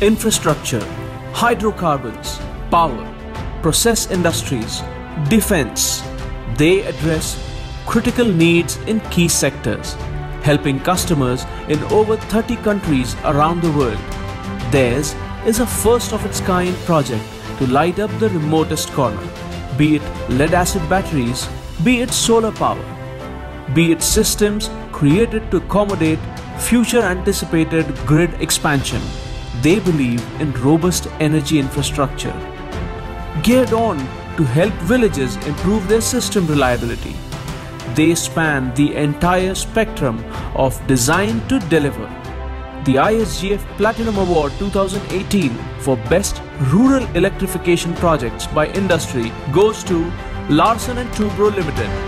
infrastructure, hydrocarbons, power, process industries, defense. They address critical needs in key sectors, helping customers in over 30 countries around the world. Theirs is a first of its kind project to light up the remotest corner, be it lead acid batteries, be it solar power, be it systems created to accommodate future anticipated grid expansion. They believe in robust energy infrastructure, geared on to help villages improve their system reliability. They span the entire spectrum of design to deliver. The ISGF Platinum Award 2018 for Best Rural Electrification Projects by Industry goes to Larsen and Toubro Limited.